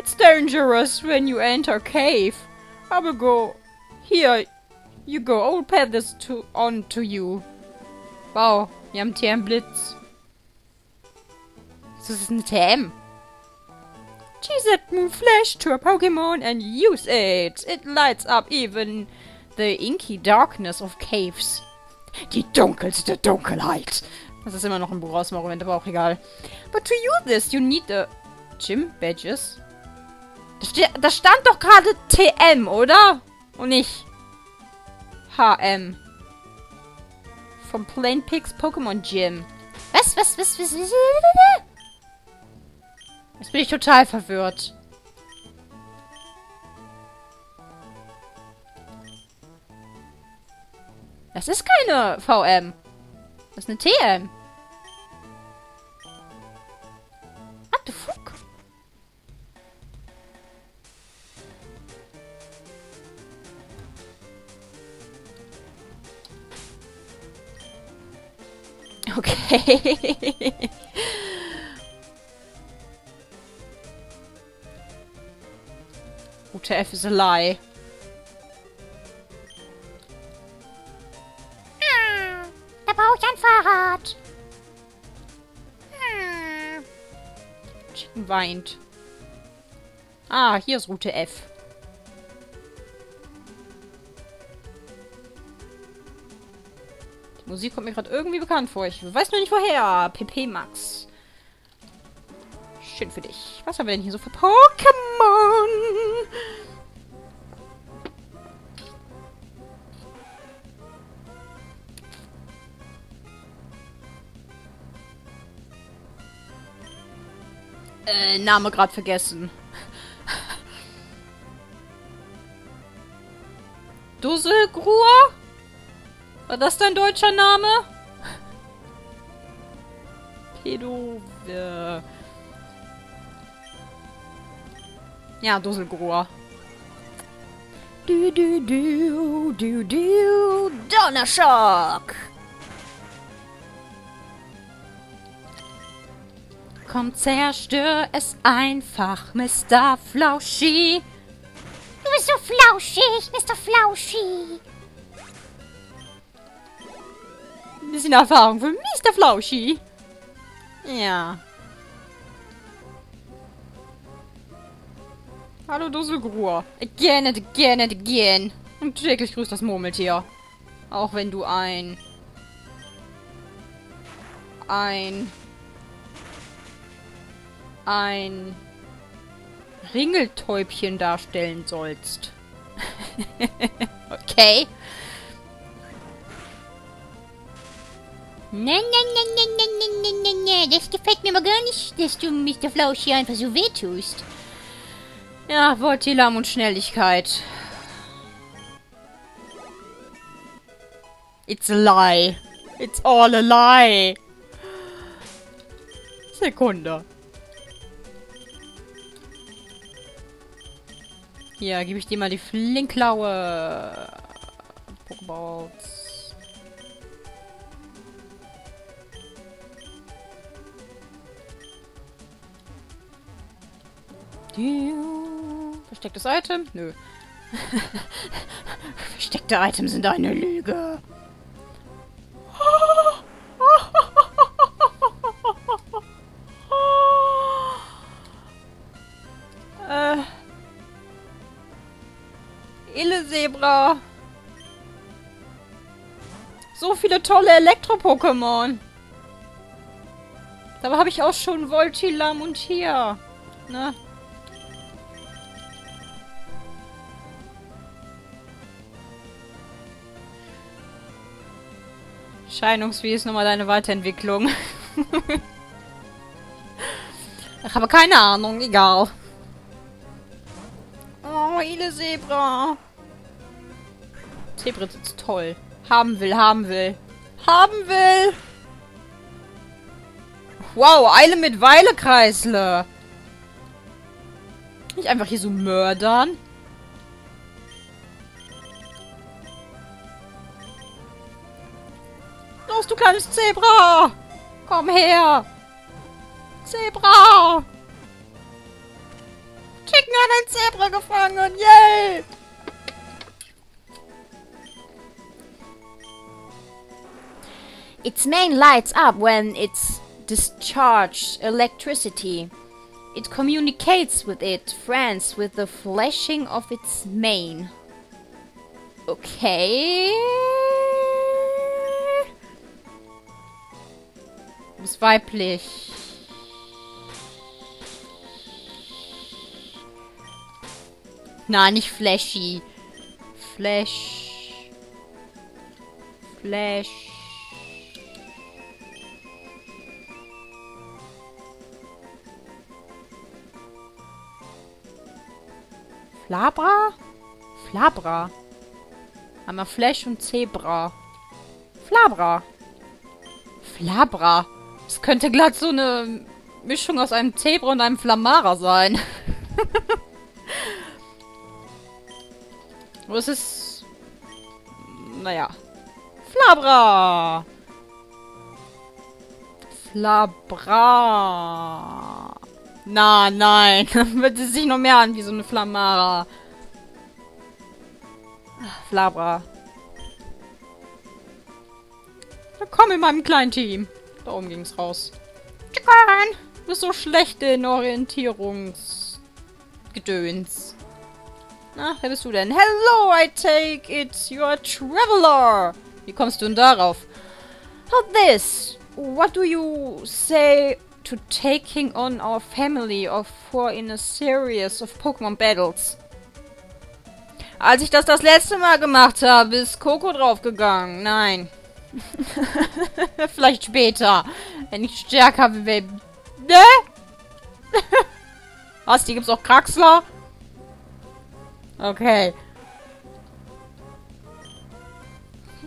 It's dangerous when you enter cave. I will go. Here, you go. I will pass this to, on to you. Wow, wir haben TM-Blitz. Das ist ein TM. Choose that move flash to a Pokemon and use it. It lights up even the inky darkness of caves. Die dunkelste Dunkelheit. Das ist immer noch ein Buch aus Moment, aber auch egal. But to use this, you need the Gym Badges. Da, stand doch gerade TM, oder? Und nicht HM. Vom Plain Pigs Pokémon Gym. Was, was, was, was, was? Jetzt bin ich total verwirrt. Das ist keine VM. Das ist eine TM. Okay. Route F is a lie. Hm, da brauche ich ein Fahrrad. Hm. Chicken weint. Ah, hier ist Route F. Musik kommt mir gerade irgendwie bekannt vor. Ich weiß nur nicht woher. PP Max. Schön für dich. Was haben wir denn hier so für Pokémon? Äh, Name gerade vergessen. Dusselgruhr? War das dein deutscher Name? Pedo... Äh ja, Dusselgruhr. Du, du, du, du, du, Donnerschock! Komm, zerstör es einfach, Mr. Flauschi. Du bist so flauschig, Mr. Flauschi. Ein bisschen Erfahrung für Mr. Flauschi. Ja. Hallo Dusselgruhr. Again and again and again. Und täglich grüßt das Murmeltier. Auch wenn du ein... Ein... Ein... Ringeltäubchen darstellen sollst. okay. Nein, nein, nein, nein, nein, nein, nein, nein, nein. Das gefällt mir aber gar nicht, dass du Mr. Flauschi einfach so wehtust. Ja, Voltilam und Schnelligkeit. It's a lie. It's all a lie. Sekunde. Hier, gebe ich dir mal die Flinklaue. Pokeballs. Verstecktes Item? Nö. Versteckte Items sind eine Lüge. äh. Illesebra. So viele tolle Elektro-Pokémon. Dabei habe ich auch schon Voltilam und hier. Ne? Scheinungs, wie ist nochmal deine Weiterentwicklung? ich habe keine Ahnung, egal. Oh, Ile Zebra. Zebra ist toll. Haben will, haben will. Haben will! Wow, Eile mit Weile, Kreisle. Nicht einfach hier so mördern. Los, du kleines Zebra! Komm her! Zebra! ein Zebra gefangen. Yay! Its mane lights up when it's discharged electricity. It communicates with its friends with the flashing of its mane. Okay. Du bist weiblich. Nein, nicht flashy. Flash. Flash. Flabra? Flabra. Einmal Flash und Zebra. Flabra. Flabra. Das könnte glatt so eine Mischung aus einem Zebra und einem Flamara sein. Es ist... Naja. Flabra. Flabra. Na, nein. Wird es sich noch mehr an wie so eine Flamara. Flabra. Willkommen in meinem kleinen Team. Da oben ging's raus. Chicken! Du bist so schlecht in Orientierungsgedöns. Na, wer bist du denn? Hello, I take it you're a traveler. Wie kommst du denn darauf? How this? What do you say to taking on our family of four in a series of Pokémon battles? Als ich das das letzte Mal gemacht habe, ist Coco draufgegangen. Nein. Vielleicht später. Wenn ich stärker will. Ne? Was? Die gibt's auch Kraxler? Okay.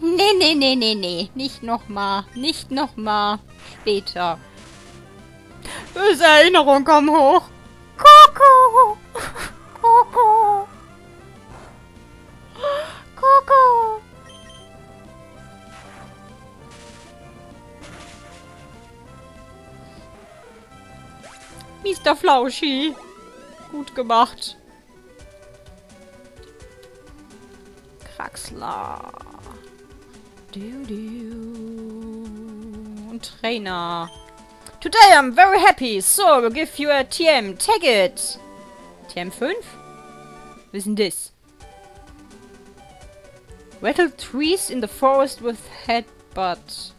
Nee, nee, nee, nee, nee. Nicht nochmal. Nicht nochmal. Später. Böse Erinnerung kommen hoch. Mr. Flauschi. Gut gemacht. Kraxler. Und Trainer. Today I'm very happy, so I will give you a TM. Take it. TM 5? Was ist denn das? Rattle trees in the forest with headbutt.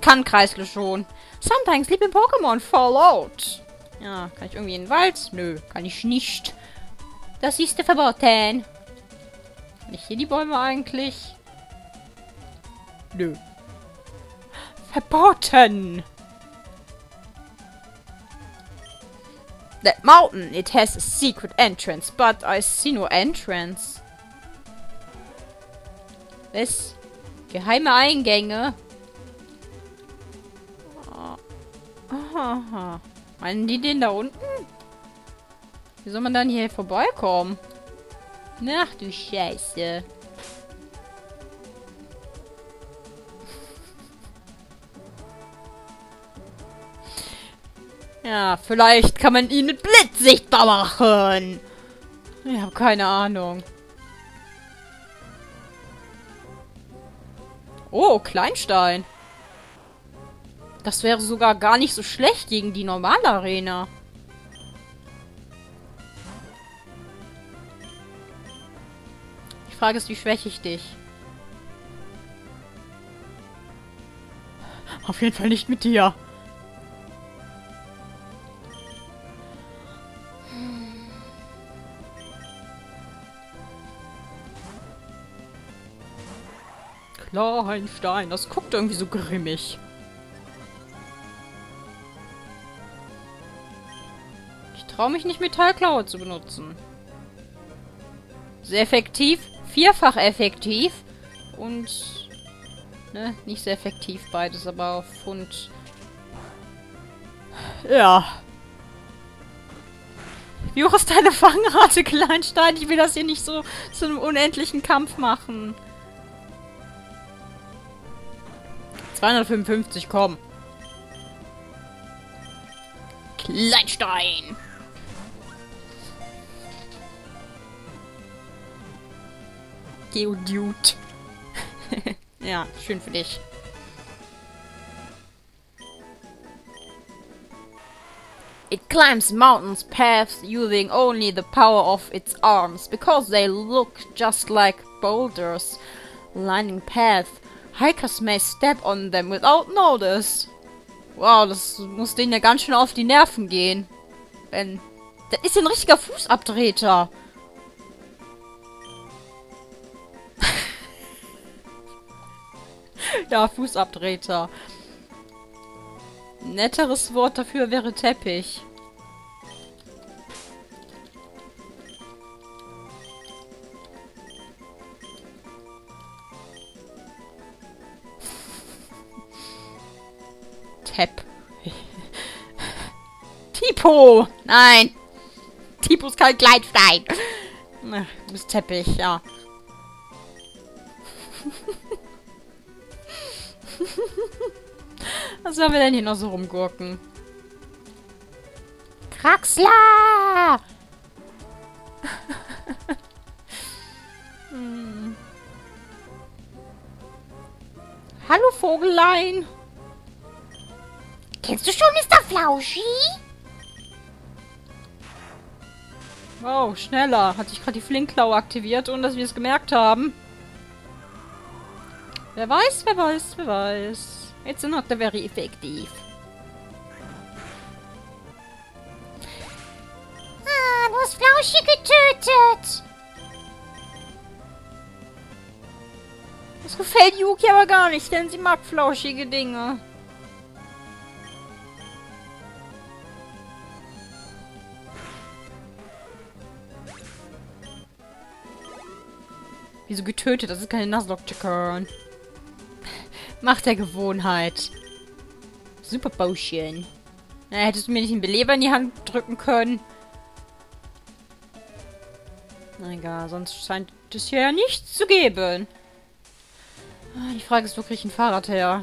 Kann Kreisle schon. Sometimes sleeping Pokémon fall out. Ja, kann ich irgendwie in den Wald? Nö, kann ich nicht. Das ist verboten. Kann ich hier die Bäume eigentlich? Nö. Verboten! That mountain, it has a secret entrance, but I see no entrance. Was? Geheime Eingänge? Aha. Meinen die den da unten? Wie soll man dann hier vorbeikommen? Ach du Scheiße. Ja, vielleicht kann man ihn mit Blitz sichtbar machen. Ich habe keine Ahnung. Oh, Kleinstein. Das wäre sogar gar nicht so schlecht gegen die normale Arena. Die Frage ist, wie schwäche ich dich? Auf jeden Fall nicht mit dir. Kleinstein, das guckt irgendwie so grimmig. Traue mich nicht, Metallklaue zu benutzen. Sehr effektiv, vierfach effektiv und ne, nicht sehr effektiv beides, aber auf Pfund. Ja. Wie hoch ist deine Fangrate, Kleinstein? Ich will das hier nicht so zu einem unendlichen Kampf machen. 255, komm. Geodude. ja, schön für dich. It climbs mountains paths using only the power of its arms because they look just like boulders lining paths. Hikers may step on them without notice. Wow, das muss denen ja ganz schön auf die Nerven gehen. Wenn. Das ist ein richtiger Fußabtreter. Ja, Fußabtreter. Netteres Wort dafür wäre Teppich. Tepp. Tipo! Nein! Tipo ist kein Gleitstein. Bist Teppich, ja. Sollen wir denn hier noch so rumgurken? Kraxler! Hallo Vogelein! Kennst du schon Mr. Flauschi? Wow, schneller. Hat sich gerade die Flinkklaue aktiviert, ohne dass wir es gemerkt haben. Wer weiß, wer weiß, wer weiß. It's not very effective. Ah, du hast Flauschi getötet. Das gefällt Yuki aber gar nicht, denn sie mag flauschige Dinge. Wieso getötet? Das ist keine Nuzlocke-Chicken. Macht der Gewohnheit. Super Potion. Na, hättest du mir nicht einen Beleber in die Hand drücken können? Na egal, sonst scheint es hier ja nichts zu geben. Ah, Die Frage ist, wo kriege ich ein Fahrrad her?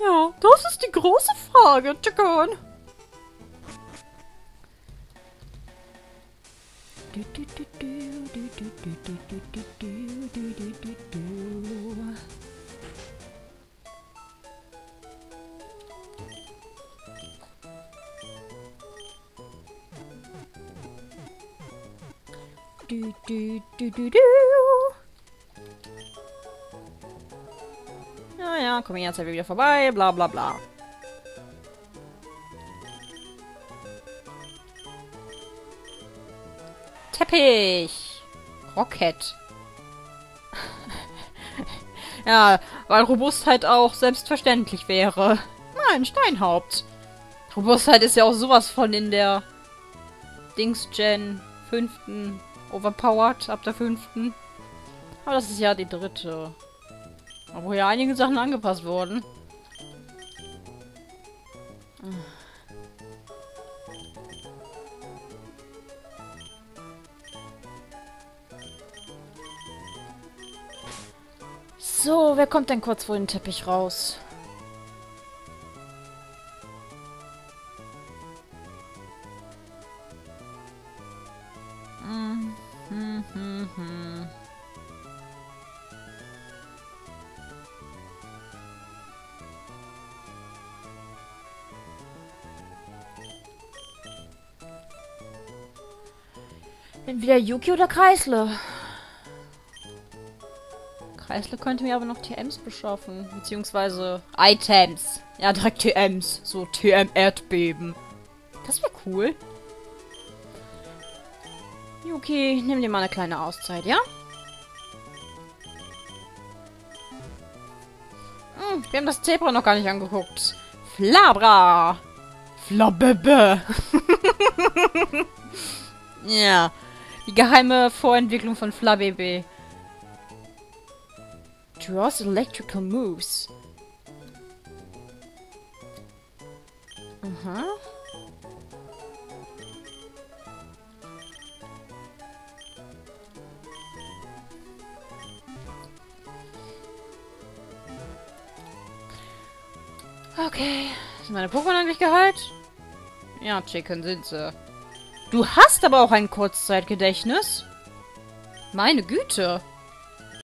Ja, das ist die große Frage, Chicken. Du, du, du, du, du. Ja, ja, komm jetzt wieder vorbei, bla bla bla. Teppich. Rocket. ja, weil Robustheit auch selbstverständlich wäre. Nein, Steinhaupt. Robustheit ist ja auch sowas von in der Dings-Gen 5. overpowered, ab der 5. Aber das ist ja die dritte. Obwohl ja einige Sachen angepasst wurden. So, wer kommt denn kurz vor den Teppich raus? Mm, hm, hm, hm. Entweder Yuki oder Kreisle. Kreisle könnte mir aber noch TMs beschaffen. Beziehungsweise Items. Ja, direkt TMs. So TM-Erdbeben. Das wäre cool. Yuki, nimm dir mal eine kleine Auszeit, ja? Hm, wir haben das Zebra noch gar nicht angeguckt. Flabra! Flabebe! ja, die geheime Vorentwicklung von Flabebe. Draws electrical moves. Aha. Okay. Sind meine Pokémon eigentlich geheilt? Ja, Chicken sind sie. Du hast aber auch ein Kurzzeitgedächtnis. Meine Güte.